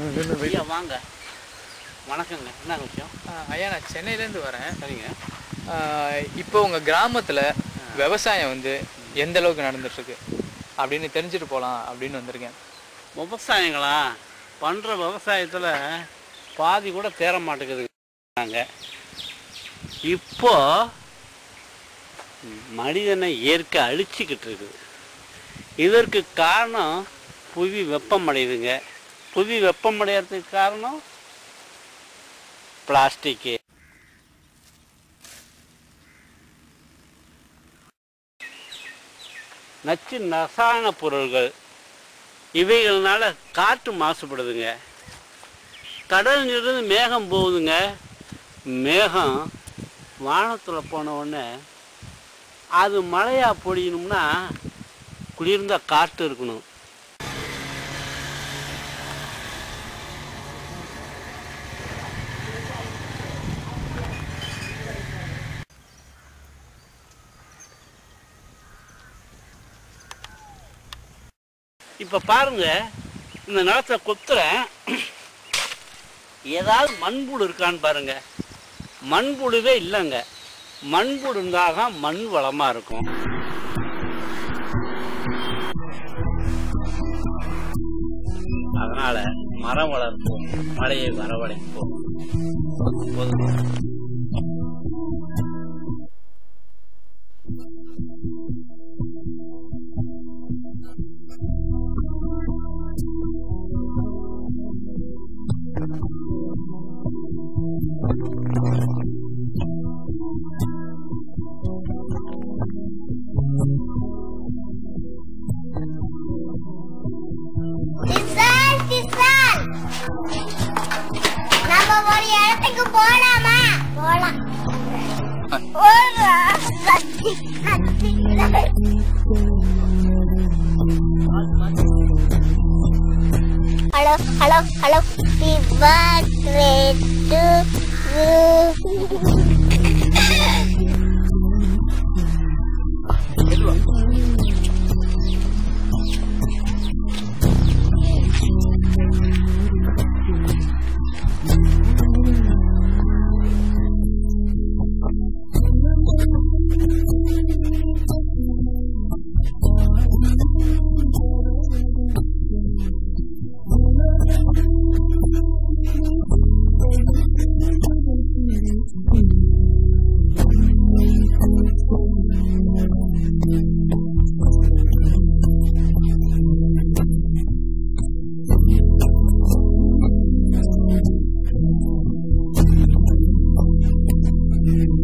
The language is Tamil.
ஐயா வாங்க. வணக்கங்க. என்ன விஷயம்? ஐயா நான் சென்னையிலேருந்து வரேன். சரிங்க. இப்போ உங்கள் கிராமத்தில் விவசாயம் வந்து எந்த அளவுக்கு நடந்துட்டுருக்கு? அப்படின்னு தெரிஞ்சுட்டு போகலாம் அப்படின்னு வந்திருக்கேன். விவசாயங்களா? பண்ணுற விவசாயத்தில் பாதி கூட தேர மாட்டேங்குது. நாங்கள் இப்போ மனிதனை இயற்கை அழிச்சிக்கிட்டு இருக்குது. இதற்கு காரணம் புவி வெப்பமடையுதுங்க. புவி வெப்பமடைகிறதுக்கு காரணம் பிளாஸ்டிக்கு நச்சு ரசாயன பொருள்கள் இவைகள்னால காற்று மாசுபடுதுங்க. கடல் இருந்து மேகம் போகுதுங்க. மேகம் வானத்தில் போன உடனே அது மழையாக பொழியணும்னா குளிர்ந்த காற்று இருக்கணும். இப்போ பாருங்க இந்த நிலத்தை கொத்துறேன். ஏதாவது மண்புழு இருக்கான்னு பாருங்க. மண்புழுவே இல்லைங்க. மண்புழு இருந்தால் தான் மண் வளமாக இருக்கும். அதனால் மரம் வளர்ப்போம் மழையை வரவழைப்போம். போதுமா? காட்டுக்கு போலாமா? போலாம். Hello hello hello. Happy birthday you.